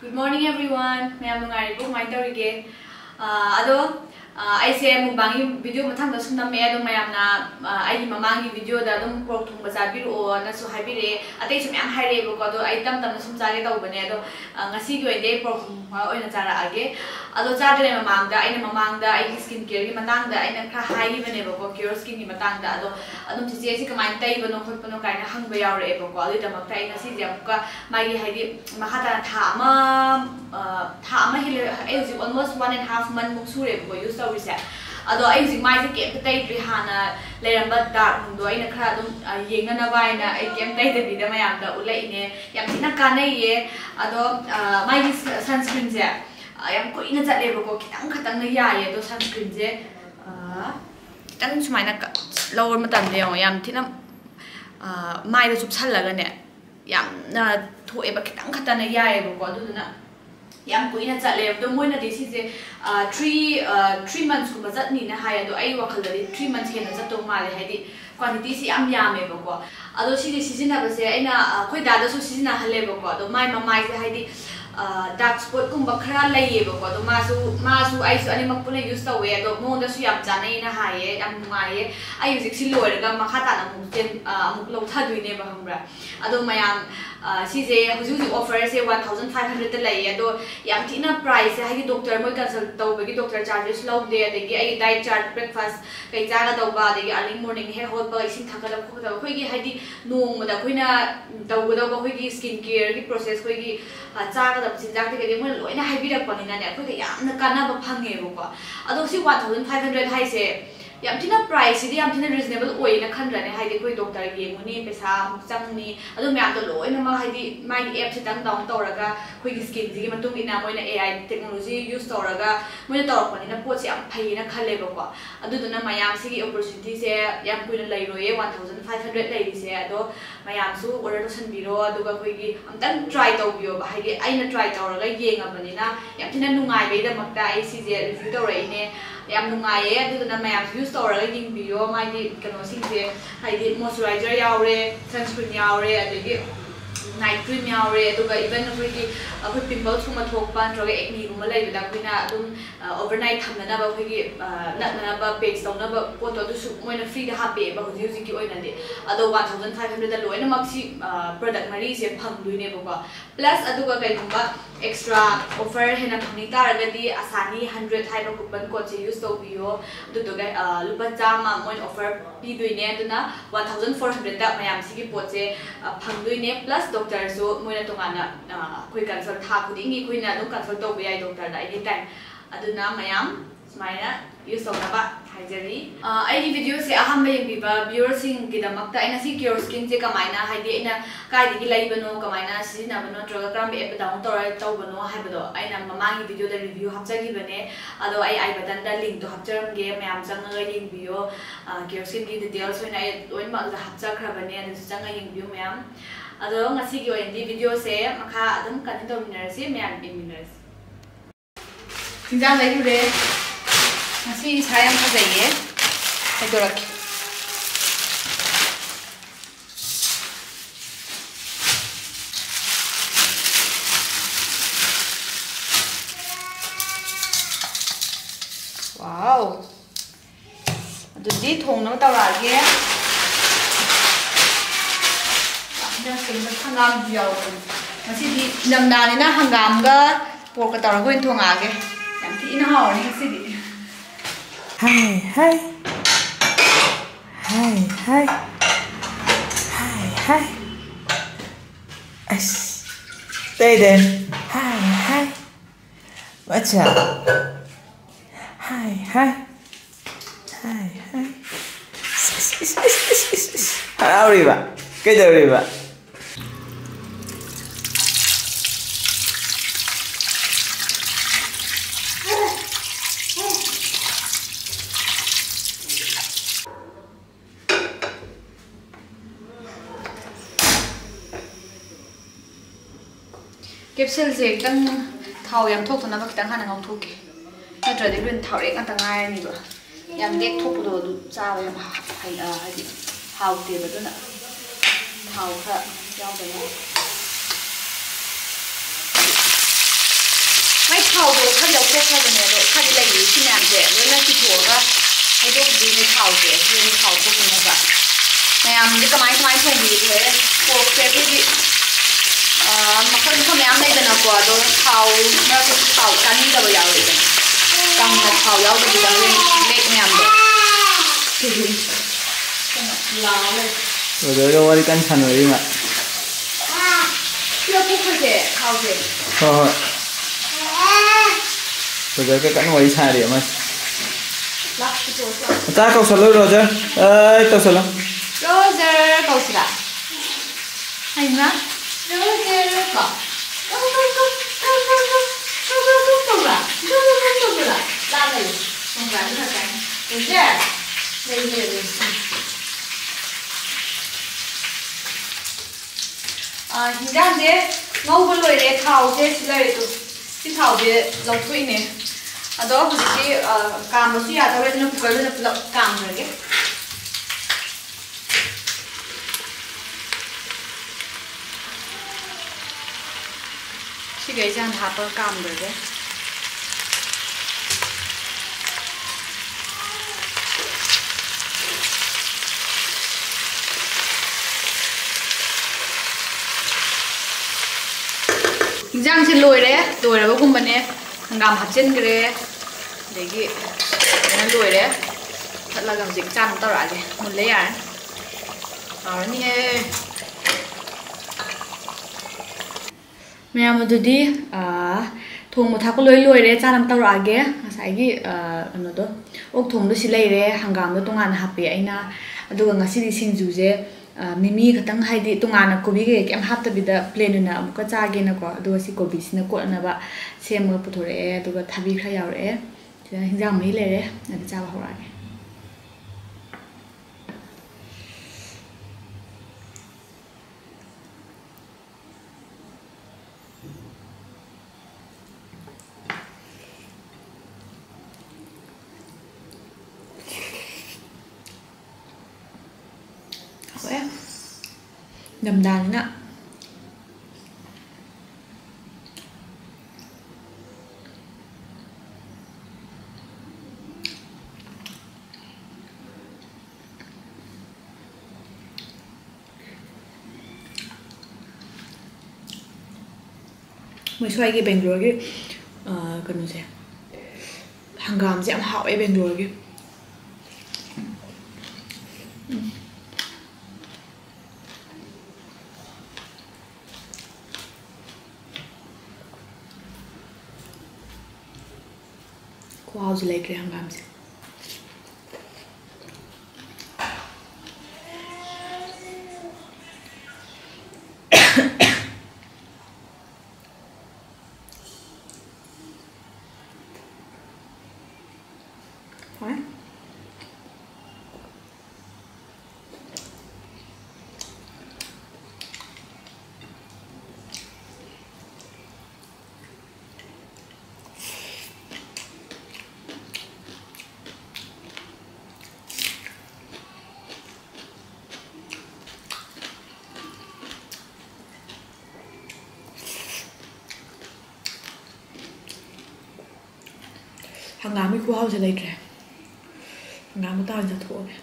Good morning everyone. I am Mungari Bu. My name ah, is Adho, Ado ꯑꯩꯁꯦ ꯃꯨꯛꯕꯥꯡꯒꯤ ꯚꯤꯗꯤꯑꯣ ꯃꯊꯪꯗ ꯁꯨꯝ ꯅꯝꯃꯦ ꯑꯗꯣ ꯃꯌꯥꯝꯅ ꯑꯩꯒꯤ ꯃꯃꯥꯡꯒꯤ ꯚꯤꯗꯤꯑꯣꯗ ꯑꯗꯨꯝ ꯄꯣꯔꯛ ꯊꯣꯡꯕ ꯆꯥꯕꯤꯔꯛꯑꯣꯅꯁꯨ ꯍꯥꯏꯕꯤꯔꯛꯑꯦ ꯑꯇꯩꯁꯨ ꯃꯌꯥꯝ ꯍꯥꯏꯔꯛꯑꯦꯕꯀꯣ ꯑꯗꯣ ꯑꯩ ꯇꯝ ꯇꯝꯅ ꯁꯨꯝ ꯆꯥꯒꯦ ꯇꯧꯕꯅꯦ ꯑꯗꯣ ꯉꯁꯤꯒꯤ ꯑꯣꯏꯅꯗꯤ ꯑꯩ ꯄꯣꯔꯛ ꯊꯣꯡꯕ ꯑꯣꯏꯅ ꯆꯥꯔꯛꯑꯒꯦ ꯑꯗꯣ ꯆꯥꯗ꯭ꯔꯤꯉꯩ ꯃꯃꯥꯡꯗ ꯑꯩꯅ ꯃꯃꯥꯡꯗ ꯑꯩꯒꯤ ꯁ꯭ꯀꯤꯟ ꯀꯦꯌꯔꯒꯤ ꯃꯇꯥꯡꯗ ꯑꯩꯅ ꯈꯔ ꯍꯥꯏꯈꯤꯕꯅꯦꯕꯀꯣ ꯀꯤꯌꯣꯔ ꯁ꯭ꯀꯤꯟꯒꯤ ꯃꯇꯥꯡꯗ ꯑꯗꯣ ꯑꯗꯨꯝ ꯆꯤꯆꯦꯁꯤ ꯀꯃꯥꯏꯅ ꯇꯩꯕꯅꯣ ꯈꯣꯠꯄꯅꯣ ꯀꯥꯏꯅ ꯍꯪꯕ ꯌꯥꯎꯔꯛꯑꯦꯕꯀꯣ ꯑꯗꯨꯒꯤꯗꯃꯛꯇ ꯑꯩ ꯉꯁꯤꯁꯦ ꯑꯃꯨꯛꯀ ꯃꯥꯒꯤ ꯍꯥꯏꯗꯤ ꯃꯈꯥ ꯇꯥꯅ ꯊꯥ ꯑꯃ ꯊꯥ ꯑꯃ ꯍꯦꯜꯂꯦ ꯑꯩ ꯍꯧꯖꯤꯛ ꯑꯣꯜꯃꯣꯁ ꯋꯥꯟ ꯑꯦꯟ ꯍꯥꯐ ꯃꯟꯃꯨꯛ ꯁꯨꯔꯦꯕꯀꯣ ꯌꯨꯁ तौरीसे अदो अई हजिक माइसे केम तैद्रि हाना लेरम डार्क मुंदो अई खरा अदुम येंगना वाइन अई केम तैदबि द मयाम द उलाइने याम तिना कानैये अदो माइ सनस्क्रीन जे याम कुइना जालेबको खितंग खतंग याये अदो सनस्क्रीन जे खितंग सुमाइना लवर मतम दे याम तिना माइदा चुपसल्लगने याम ना थोएबा खितंग खतंग यायेबको अदुदुना yam kuina chale do moina de si je 3 3 months ko bazat ni na hai do ai wakal de 3 months hena za to ma le hai di quantity si am yam e bako ado si de season na base aina khoi da da so season na hale bako do mai ma mai je hai di dark spot kum bakra laye bako do ma su ma su ai su ani mak pula use ta we do mo da su yam janai na hai e am mai e ai use si loi ga ma khata na mu ten amuk lo tha duine ba hamra ado mayam ꯁꯤꯁꯦ ꯍꯧꯖꯤꯛ ꯍꯧꯖꯤꯛ ꯑꯣꯐꯔꯁꯦ one thousand five ꯍꯟꯗ꯭ꯔꯦꯗꯇ ꯂꯩꯌꯦ ꯑꯗꯣ ꯌꯥꯝ ꯊꯤꯅ ꯄ꯭ꯔꯥꯏꯁꯁꯦ ꯍꯥꯏꯗꯤ ꯗꯣꯛꯇꯔ ꯃꯣꯏ ꯀꯟꯁꯜ ꯇꯧꯕꯒꯤ ꯗꯣꯛꯇꯔ ꯆꯥꯔꯖꯦꯁ ꯂꯧꯗꯦ ꯑꯗꯒꯤ ꯑꯩꯒꯤ ꯗꯥꯏꯠ ꯆꯥꯔꯠ ꯕ꯭ꯔꯦꯛꯐꯥꯁ ꯀꯩ ꯆꯥꯒꯗꯧꯕ ꯑꯗꯒꯤ ꯑꯥꯔꯂꯤ ꯃꯣꯔꯅꯤꯡ ꯍꯦꯛ ꯍꯧꯒꯠꯄ ꯏꯁꯤꯡ ꯊꯛꯀꯗꯕ ꯈꯣꯠꯀꯗꯕ ꯑꯩꯈꯣꯏꯒꯤ ꯍꯥꯏꯗꯤ ꯅꯣꯡꯃꯗ ꯑꯩꯈꯣꯏꯅ ꯇꯧꯒꯗꯧꯕ ꯑꯩꯈꯣꯏꯒꯤ ꯁ꯭ꯀꯤꯟ ꯀꯦꯌꯔꯒꯤ ꯄ꯭ꯔꯣꯁꯦꯁ ꯑꯩꯈꯣꯏꯒꯤ ꯆꯥꯒꯗꯕ ꯆꯤꯟꯖꯥꯛꯇꯒꯤꯗꯤ ꯃꯣꯏꯅ ꯂꯣꯏꯅ ꯍꯥꯏꯕꯤꯔꯛꯄꯅꯤꯅꯅꯦ ꯑꯩꯈꯣꯏꯗ ꯌꯥꯝꯅ ꯀꯥꯟꯅꯕ ꯐꯪꯉꯦꯕꯀꯣ ꯑꯗꯣ ꯁꯤ ꯋꯥꯟ ꯊꯥꯎꯖꯟ ꯐꯥꯏꯚ ꯍꯟꯗ꯭ꯔꯦꯗ ꯍꯥꯏꯁꯦ yam thina price di yam thina reasonable oi na khan rane haidi koi doctor ye muni pesa mu chang ni adu me adu loi na ma haidi mai app se tang down tor ga koi ki skin ji ma tum ina moi na ai technology use tor ga moi tor ko ni na po se am phai na khale ba ko adu du na mayam si gi opportunity se yam koi na lai ro ye 1500 lai di se adu mayam su order to san bi ro adu ga koi gi am tang try tau bi ba haidi ai na try tor ga ye nga ba ni na yam thina nu ngai be da mak ta ai si je review tor ai ne ꯌꯥꯝ ꯅꯨꯡꯉꯥꯏꯌꯦ ꯑꯗꯨꯗꯨꯅ ꯃꯌꯥꯝꯁꯨ ꯌꯨꯁ ꯇꯧꯔꯒ ꯌꯦꯡꯕꯤꯌꯣ ꯃꯥꯒꯤ ꯀꯩꯅꯣꯁꯤꯡꯁꯦ ꯍꯥꯏꯗꯤ ꯃꯣꯏꯆꯔꯥꯏꯖꯔ ꯌꯥꯎꯔꯦ ꯁꯟꯁꯀ꯭ꯔꯤꯟ ꯌꯥꯎꯔꯦ ꯑꯗꯒꯤ night cream yaure to ga even we ki we pimples kuma thok pan ro acne kuma lai da kuina dum overnight tham na ba we ki na na ba paste tong na ba po to su moina free da happy ba hu ji ki oina de ado 1500 da loina mak si product mari se phang duine ba ko plus adu ga kai ba extra offer hena phani tar ga di asani 100 hai ba coupon code se use to biyo adu to ga lupa jama moin offer pi duine aduna 1400 da mayam si ki po che phang duine plus doctorsu moina tongana kui consult tha kudingi kuina dum consult to bya doctor da any time aduna mayam smaina use to ba haijari ah, ai video se aham ba yimbi ba viewer sing ki da makta ina si cure skin je kamaina haidi ina kai di lai bano kamaina si na bano drug kram app down to right to bano hai bado aina mamangi video da review hapja gi bane alo ai ai batan da link to hapjaram ge mayam jang ga yin bio ah, cure skin gi details hoina ai loin ma da hapja khra bane adu jang ga yin bio mayam अदो ngasi ki oindi video se makha adum kan do minner se myan bi minner tinjang lai hure ngasi sayang ka jaye hedorak Wow. Jadi thong nó tao lại kia. hangam diaw masidi namdani na hangam ga por ka tawra goin thonga ge yam thi in haw ni masidi hai hai hai hai hai hai as đây đến hai hai vợ chồng hai hai hai hai あ、おりば。けどおりば。sil je kang thau yam thok thona ba kitang hana ngong thuk na tra de luen thau re kang tang ai ni ba yam dek thok do du cha ba yam hai a hai di hau te ba do na thau kha yau ba na mai thau do kha yau te kha de ne do kha di lai ni chi nam de lo na chi thua ga hai do di ni thau không ni thau ko ni ba แม่ยังจะกระไม้ทำไมทงบีเลยโคกเซฟพี่ ꯃꯈꯜ ꯃꯈꯜ ꯃꯌꯥꯝ ꯂꯩꯗꯅꯀꯣ ꯑꯗꯣ ꯊꯥꯎ ꯃꯔꯛꯇꯁꯨ ꯊꯥꯎ ꯆꯥꯅꯤꯡꯗꯕ ꯌꯥꯎꯋꯤꯗꯅ ꯀꯪꯅ ꯊꯥꯎ ꯌꯥꯎꯗꯕꯤꯗ ꯍꯣꯔꯦꯟ ꯂꯦꯛ ꯃꯌꯥꯝꯗꯣ ꯂꯥꯎ ꯂꯩ ꯕ꯭ꯔꯗꯔꯒ ꯋꯥꯔꯤ ꯀꯟꯅ ꯁꯥꯟꯅꯔꯤ ꯃꯥ ꯁꯤꯗ ꯄꯨꯈ꯭ꯔꯁꯦ ꯊꯥꯎꯁꯦ ꯍꯣꯏ ꯍꯣꯏ ꯕ꯭ꯔꯗꯔꯒ ꯀꯟꯅ ꯋꯥꯔꯤ ꯁꯥꯔꯤ ꯑꯃ ꯂꯥꯛ ꯄꯨꯊꯣꯛꯑꯁꯤ ꯂꯥꯛ ꯃꯆꯥ ꯀꯧꯁꯜꯂꯣ ꯔꯣꯖꯔ ꯑꯩ ꯇꯧꯁꯜꯂꯣ ꯔꯣꯖꯔ ꯀꯧꯁꯤꯔꯥ ꯍꯩꯃ ꯍꯤꯟꯖꯥꯡꯁꯦ ꯉꯧꯕ ꯂꯣꯏꯔꯦ ꯊꯥꯎꯁꯦ ꯁꯤ ꯂꯩꯔꯦꯗꯣ ꯁꯤ ꯊꯥꯎꯁꯦ ꯂꯧꯊꯣꯛꯏꯅꯦ ꯑꯗꯣ ꯍꯧꯖꯤꯛꯇꯤ ꯀꯥꯝꯕꯁꯨ ꯌꯥꯗꯧꯔꯦ ꯑꯗꯨꯅ ꯀꯨꯀꯔꯗꯨꯅ ꯄꯨꯂꯞ ꯀꯥꯝꯈ꯭ꯔꯒꯦ chị cái gian hạt bơ cam rồi đấy Giang xin lùi đấy, lùi là vô cùng bần em Ngầm hạt trên cái đấy để Đấy nó lùi đấy Thật là gầm dính chăn tao đã gì, muốn lấy à Đó thế မယမဒူဒီအာထုံမထာကလွိလွိရဲချာနမ်တော်ရာဂေအဆိုင်ကြီးအာအနော်တော့အောက်ထုံလို့ရှိလိုက်ရဲဟန်ဂမ်လို့တုံငါနဟပ်ပေအိနာအဒူငါစီဒီစင်ဂျူဇေမိမိကတန်းဟိုင်ဒီတုံငါနကိုဘီကေကမ်ဟပ်တဘီဒပလေနနာမကချာဂေနကောအဒူစီကိုဘီစနကောနဘဆေမပထရဲဒူကသဘီခရရောက်ရဲဒီဟင်ဂျာမေးလေရဲအဒူချာပါဟောရဲ đầm đắn ạ 뭐 저에게 뱅글게 어 그러세요. 한가함 쌤 하오에 뱅글게 तो house like रहे हम से ꯍꯪꯒꯥꯝꯒꯤ ꯈꯨꯍꯥꯎꯁꯦ ꯂꯩꯇ꯭ꯔꯦ ꯍꯪꯒꯥꯝ ꯃꯇꯥ ꯑꯣꯏꯅ ꯆꯠꯊꯣꯛꯑꯒꯦ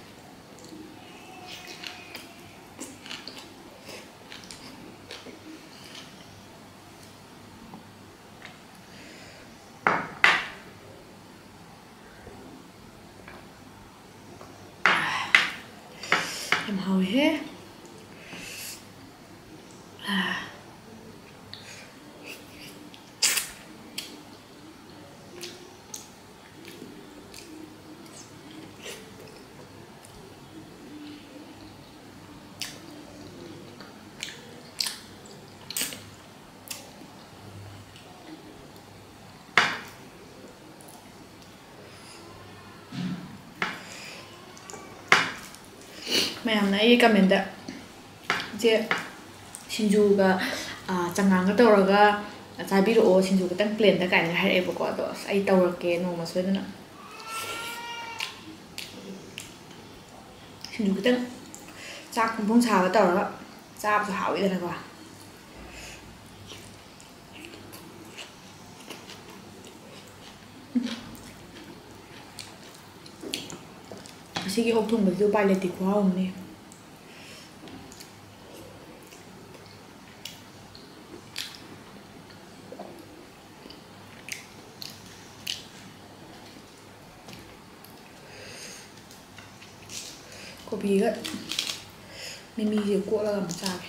ꯌꯥꯝ ꯍꯥꯎꯋꯦꯍꯦ ꯃꯌꯥꯝꯅ ꯑꯩꯒꯤ ꯀꯃꯦꯟꯗ ꯏꯆꯦ ꯁꯤꯡꯖꯨꯒ ꯆꯉꯥꯡꯒ ꯇꯧꯔꯒ ꯆꯥꯕꯤꯔꯛꯑꯣ ꯁꯤꯡꯖꯨ ꯈꯤꯇꯪ ꯄ꯭ꯂꯦꯟꯗ ꯀꯥꯏꯅ ꯍꯥꯏꯔꯛꯑꯦꯕꯀꯣ ꯑꯗꯣ ꯑꯁ ꯑꯩ ꯇꯧꯔꯛꯀꯦ ꯅꯣꯡꯃ ꯁꯣꯏꯗꯅ ꯁꯤꯡꯖꯨ ꯈꯤꯇꯪ ꯆꯥꯛ ꯐꯣꯡ ꯐꯣꯡ ꯁꯥꯕ ꯇꯧꯔꯒ ꯆꯥꯕꯁꯨ ꯍꯥꯎꯋꯤꯗꯅꯀꯣ ꯉꯁꯤꯒꯤ ꯑꯣꯛ ꯊꯣꯡꯕꯁꯤꯗꯤ ꯎꯄꯥꯏ ꯂꯩꯇꯦ ꯈꯨꯍꯥꯎ ꯑꯃꯅꯤ ꯀꯣꯕꯤꯒ ꯃꯤꯃꯤꯁꯦ ꯀꯣꯠꯂꯒ ꯑꯃ ꯆꯥꯒꯦ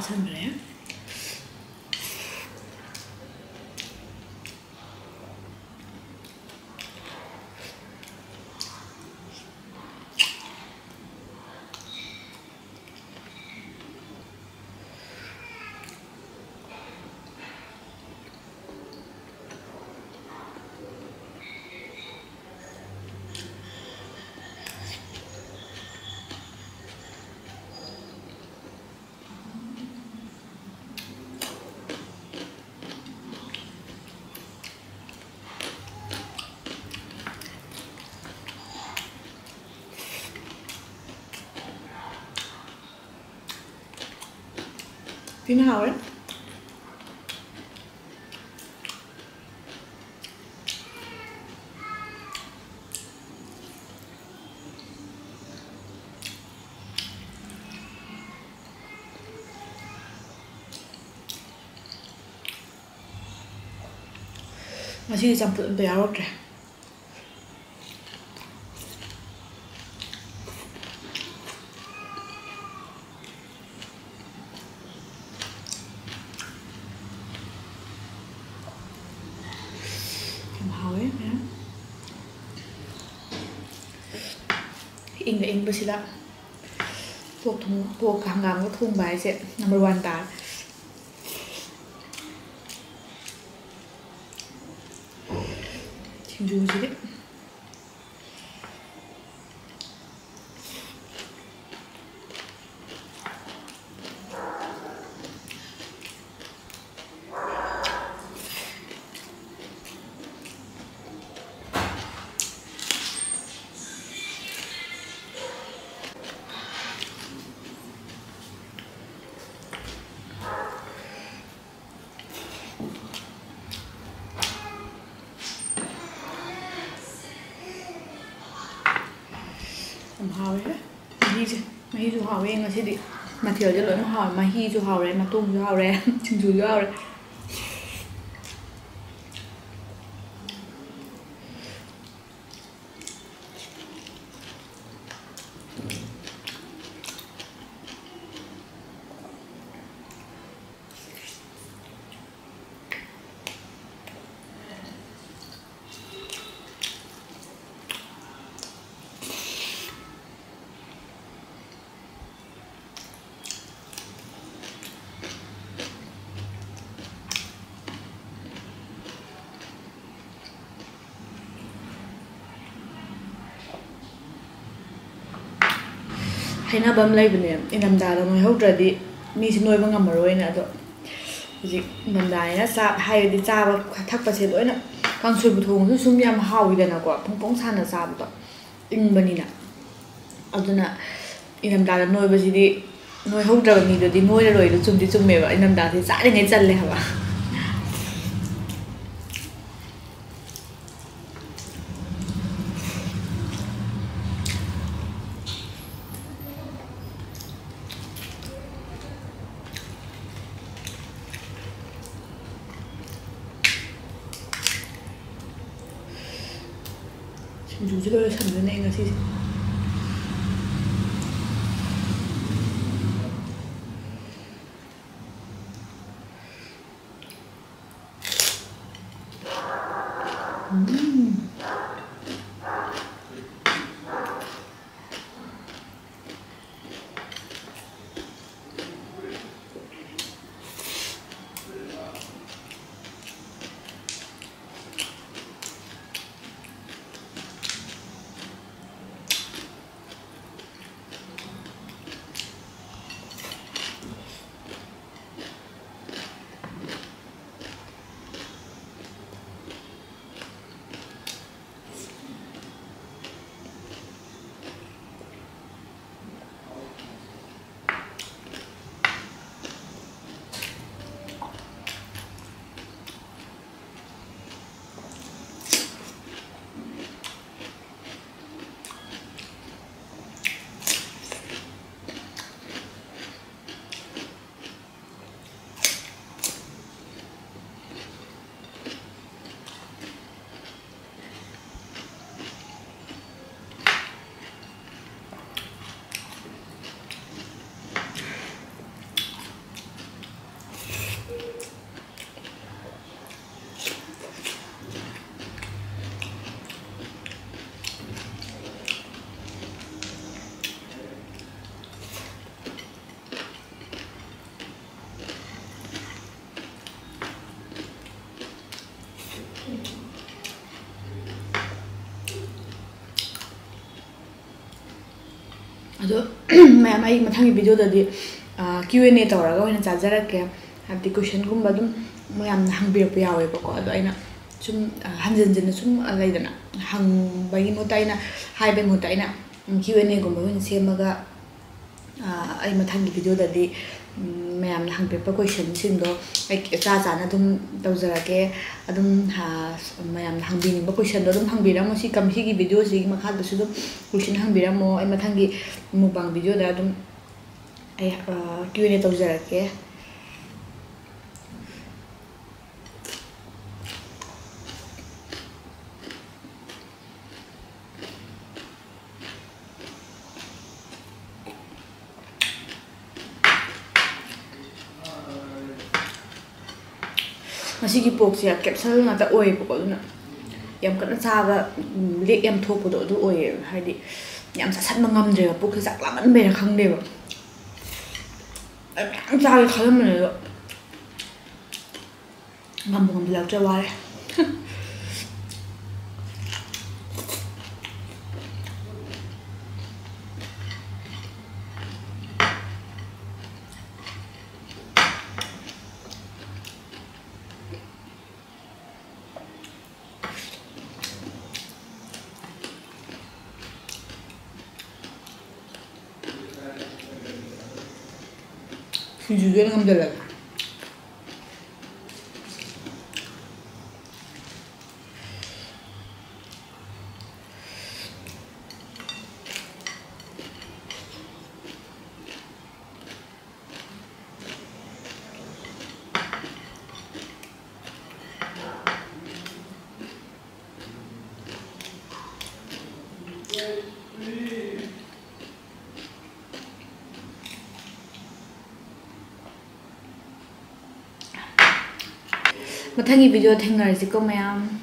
샀는데 thế nào đấy 맛있게 잠깐 배워볼게. ปชิละพวกทุงพวกงามๆก็ทุ่งใบเสร็จนัมบร์วนตาชิมดูสิ ꯌꯥꯝ ꯍꯥꯎꯋꯦ ꯃꯍꯤꯁꯦ ꯃꯍꯤꯁꯨ ꯍꯥꯎꯋꯦ ꯉꯁꯤꯗꯤ ꯃꯊꯦꯜꯁꯦ ꯂꯣꯏꯅ ꯍꯥꯎꯋꯦ ꯃꯍꯤꯁꯨ ꯍꯥꯎꯔꯦ ꯃꯇꯣꯡꯁꯨ ꯍꯥꯎꯔꯦ ꯁꯤꯡꯖꯨꯁꯨ ꯍꯥꯎꯔꯦ ꯍꯩꯅꯕ ꯑꯃ ꯂꯩꯕꯅꯦ ꯏꯪꯊꯝꯊꯥꯗ ꯅꯣꯏꯍꯧꯗ꯭ꯔꯗꯤ ꯃꯤꯁꯦ ꯅꯣꯏꯕ ꯉꯝꯃꯔꯣꯏꯅ ꯑꯗꯣ ꯍꯧꯖꯤꯛ ꯏꯪꯊꯝꯊꯥꯅꯤꯅ ꯆꯥꯛ ꯍꯥꯏꯔꯗꯤ ꯆꯥꯕ ꯊꯛꯄꯁꯦ ꯂꯣꯏꯅ ꯀꯥꯡꯁꯣꯏꯕꯨ ꯊꯣꯡꯉꯁꯨ ꯁꯨꯝ ꯌꯥꯝ ꯍꯥꯎꯋꯤꯗꯅꯀꯣ ꯐꯣꯡ ꯐꯣꯡ ꯁꯥꯅ ꯆꯥꯕꯗꯣ ꯏꯪꯕꯅꯤꯅ ꯑꯗꯨꯅ ꯏꯪꯊꯝꯊꯥꯗ ꯅꯣꯏꯕꯁꯤꯗꯤ ꯅꯣꯏ ꯍꯧꯗ꯭ꯔꯕ ꯃꯤꯗꯨꯗꯤ ꯅꯣꯏꯔꯔꯣꯏꯗꯣ ꯆꯨꯝꯗꯤ ꯆꯨꯝꯃꯦꯕ ꯑꯩ ꯅꯝꯗꯥꯡꯁꯦ ꯆꯥꯔꯤꯉꯩ ꯆꯜꯂꯦ ꯍꯥꯏꯕ 你这个是成的那个事情。ꯑꯗꯣ ꯃꯌꯥꯝ ꯑꯩ ꯃꯊꯪꯒꯤ ꯚꯤꯗꯤꯑꯣꯗꯗꯤ ꯀ꯭ꯌꯨ ꯑꯦꯟ ꯑꯦ ꯇꯧꯔꯒ ꯑꯣꯏꯅ ꯆꯥꯖꯔꯛꯀꯦ ꯍꯥꯏꯕꯗꯤ ꯀꯣꯏꯁꯟꯒꯨꯝꯕ ꯑꯗꯨꯝ ꯃꯌꯥꯝꯅ ꯍꯪꯕꯤꯔꯛꯄ ꯌꯥꯎꯋꯦꯕꯀꯣ ꯑꯗꯣ ꯑꯩꯅ ꯁꯨꯝ ꯍꯟꯖꯤꯟ ꯍꯟꯖꯤꯟꯅ ꯁꯨꯝ ꯂꯩꯗꯅ ꯍꯪꯕꯒꯤ ꯃꯍꯨꯠꯇ ꯑꯩꯅ ꯍꯥꯏꯕꯒꯤ ꯃꯍꯨꯠꯇ ꯑꯩꯅ ꯀ꯭ꯌꯨ ꯑꯦꯟ ꯑꯦꯒꯨꯝꯕ ꯑꯣꯏꯅ ꯁꯦꯝꯃꯒ ꯑꯩ ꯃꯊꯪꯒꯤ ꯚꯤꯗꯤꯑꯣꯗꯗꯤ मैम हंगपेप क्वेश्चन सिंदो चा चाना अदुम तौजरगे अदुम मैम हंगबिनिब क्वेश्चन दो अदुम हंगबिरामो सी कमसी की वीडियो सी मखा दसु अदुम क्वेश्चन हंगबिरामो ए मथंगी मुबांग वीडियो दा अदुम ए क्यूएनए तौजरगे ꯃꯁꯤꯒꯤ ꯄꯣꯛꯁꯦ ꯀꯦꯞꯁꯜ ꯉꯥꯛꯇ ꯑꯣꯏꯌꯦꯕꯀꯣ ꯑꯗꯨꯅ ꯌꯥꯝ ꯀꯟꯅ ꯆꯥꯕ ꯂꯦꯛ ꯌꯥꯝ ꯊꯣꯛꯄꯗꯣ ꯑꯗꯨ ꯑꯣꯏꯌꯦꯕ ꯍꯥꯏꯗꯤ ꯌꯥꯝ ꯆꯥꯁꯟꯕ ꯉꯝꯗ꯭ꯔꯦꯕ ꯄꯨꯛꯁꯦ ꯆꯥꯛ ꯂꯥꯝꯃꯟꯕꯩꯔꯥ ꯈꯪꯗꯦꯕ ꯑꯩ ꯃꯌꯥꯝ ꯆꯥꯒꯦ ꯈꯜꯂꯝꯕꯅꯦ ꯑꯗꯣ ꯉꯝꯕꯨ ꯉꯝꯁꯤꯜꯂꯛꯇ꯭ꯔꯦ ꯋꯥꯔꯦ الحمد لله. ꯃꯊꯪꯒꯤ ꯚꯤꯗꯤꯑꯣ ꯊꯦꯡꯅꯔꯁꯤꯀꯣ ꯃꯌꯥꯝ ꯕꯥꯏ ꯕꯥꯏ